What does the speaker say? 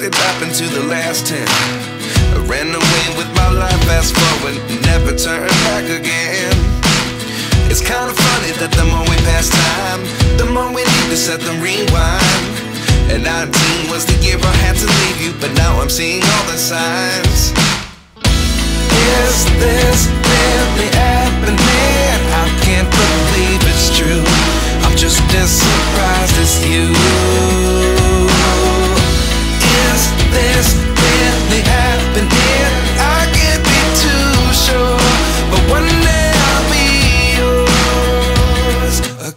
could uh, happen to the last ten. I ran away with my life, fast forward, never turn back again. It's kinda funny that the more we pass time, the more we need to set the rewind. And 19 was the year I had to leave you, but now I'm seeing all the signs. Is this really